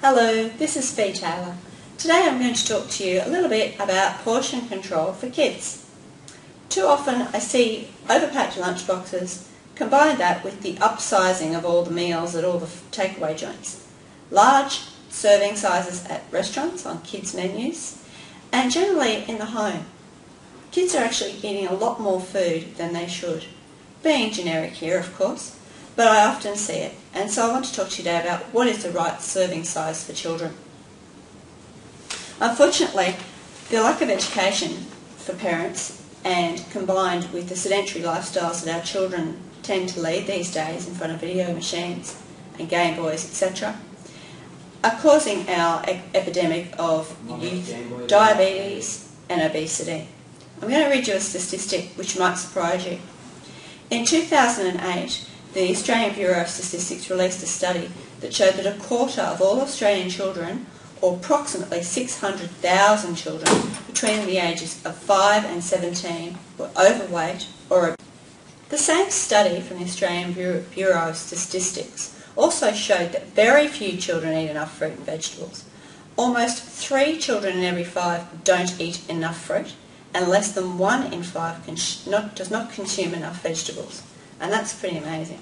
Hello, this is Fe Taylor. Today I'm going to talk to you a little bit about portion control for kids. Too often I see overpacked lunchboxes, combine that with the upsizing of all the meals at all the takeaway joints. Large serving sizes at restaurants on kids' menus and generally in the home. Kids are actually eating a lot more food than they should. Being generic here, of course, but I often see it, and so I want to talk to you today about what is the right serving size for children. Unfortunately, the lack of education for parents and combined with the sedentary lifestyles that our children tend to lead these days in front of video machines and Game Boys, etc., are causing our e- epidemic of youth diabetes and obesity. I'm going to read you a statistic which might surprise you. In 2008, the Australian Bureau of Statistics released a study that showed that a quarter of all Australian children, or approximately 600,000 children between the ages of 5 and 17, were overweight or obese. The same study from the Australian Bureau of Statistics also showed that very few children eat enough fruit and vegetables. Almost three children in every five don't eat enough fruit, and less than one in five not, does not consume enough vegetables and that's pretty amazing.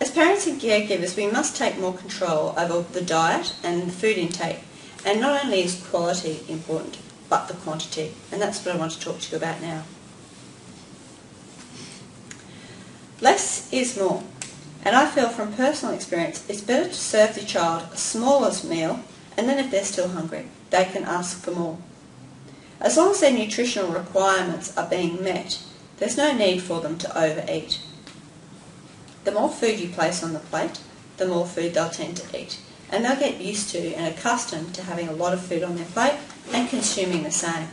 As parents and caregivers, we must take more control over the diet and the food intake, and not only is quality important, but the quantity, and that's what I want to talk to you about now. Less is more, and I feel from personal experience it's better to serve the child a smaller meal, and then if they're still hungry, they can ask for more. As long as their nutritional requirements are being met, there's no need for them to overeat. The more food you place on the plate, the more food they'll tend to eat. And they'll get used to and accustomed to having a lot of food on their plate and consuming the same.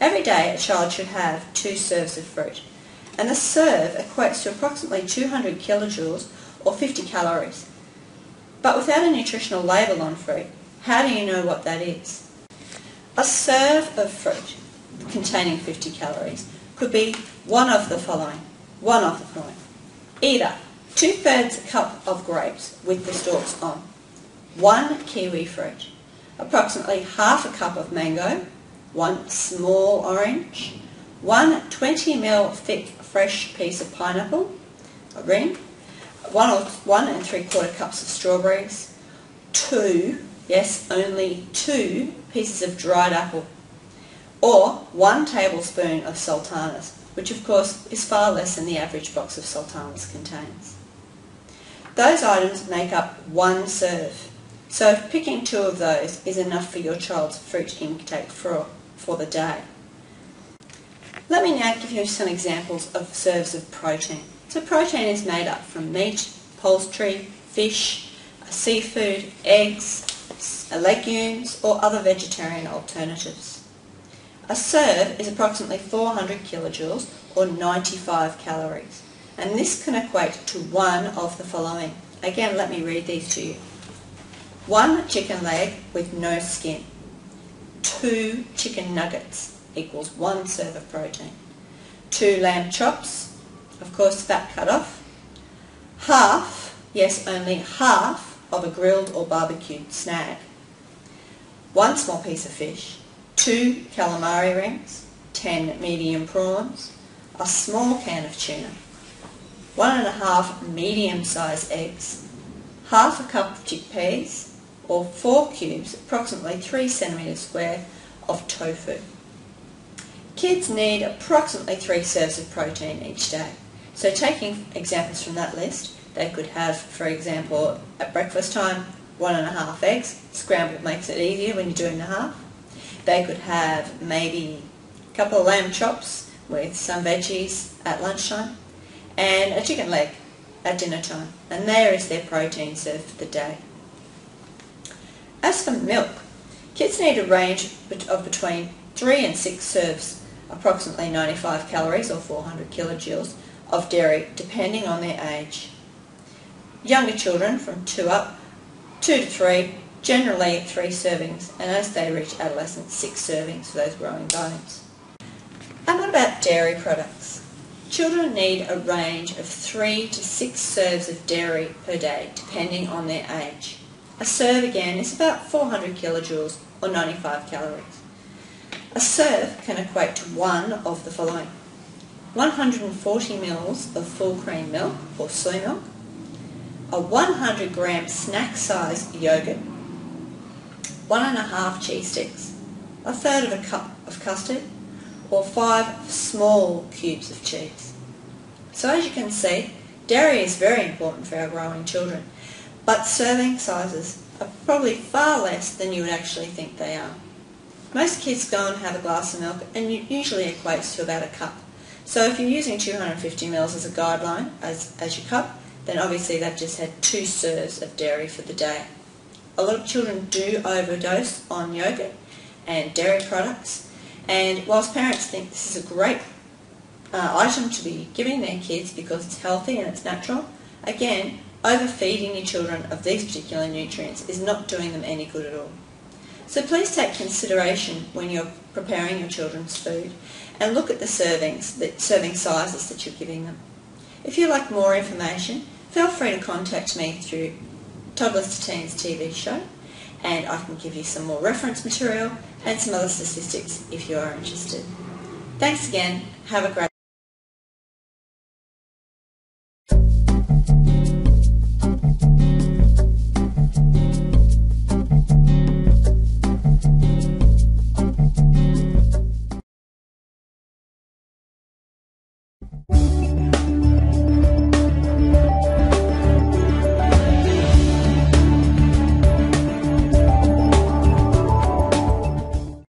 Every day a child should have two serves of fruit. And the serve equates to approximately 200 kilojoules or 50 calories. But without a nutritional label on fruit, how do you know what that is? A serve of fruit containing 50 calories could be one of the following. One of the following. Either two-thirds a cup of grapes with the stalks on, one kiwi fruit, approximately half a cup of mango, one small orange, one 20 ml thick fresh piece of pineapple, a ring, one or one and three quarter cups of strawberries, two, yes, only two pieces of dried apple. Or one tablespoon of sultanas, which of course is far less than the average box of sultanas contains. Those items make up one serve, so if picking two of those is enough for your child's fruit intake for, for the day. Let me now give you some examples of serves of protein. So protein is made up from meat, poultry, fish, uh, seafood, eggs, uh, legumes or other vegetarian alternatives. A serve is approximately 400 kilojoules or 95 calories. And this can equate to one of the following. Again, let me read these to you. One chicken leg with no skin. Two chicken nuggets equals one serve of protein. Two lamb chops, of course fat cut off. Half, yes only half, of a grilled or barbecued snag. One small piece of fish two calamari rings, 10 medium prawns, a small can of tuna, one and a half medium-sized eggs, half a cup of chickpeas, or four cubes, approximately three centimetres square, of tofu. Kids need approximately three serves of protein each day. So taking examples from that list, they could have, for example, at breakfast time, one and a half eggs. Scrambled makes it easier when you're doing the half. They could have maybe a couple of lamb chops with some veggies at lunchtime and a chicken leg at dinner time. And there is their protein served for the day. As for milk, kids need a range of between 3 and 6 serves, approximately 95 calories or 400 kilojoules of dairy depending on their age. Younger children from 2 up, 2 to 3 generally three servings, and as they reach adolescence, six servings for those growing bones. And what about dairy products? Children need a range of three to six serves of dairy per day, depending on their age. A serve again is about 400 kilojoules or 95 calories. A serve can equate to one of the following. 140 mils of full cream milk or soy milk, a 100 gram snack size yogurt, one and a half cheese sticks, a third of a cup of custard, or five small cubes of cheese. So as you can see, dairy is very important for our growing children, but serving sizes are probably far less than you would actually think they are. Most kids go and have a glass of milk and it usually equates to about a cup. So if you're using 250 mils as a guideline, as, as your cup, then obviously they've just had two serves of dairy for the day. A lot of children do overdose on yogurt and dairy products, and whilst parents think this is a great uh, item to be giving their kids because it's healthy and it's natural, again, overfeeding your children of these particular nutrients is not doing them any good at all. So please take consideration when you're preparing your children's food and look at the servings, the serving sizes that you're giving them. If you'd like more information, feel free to contact me through Toddlers to Teens TV show and I can give you some more reference material and some other statistics if you are interested. Thanks again. Have a great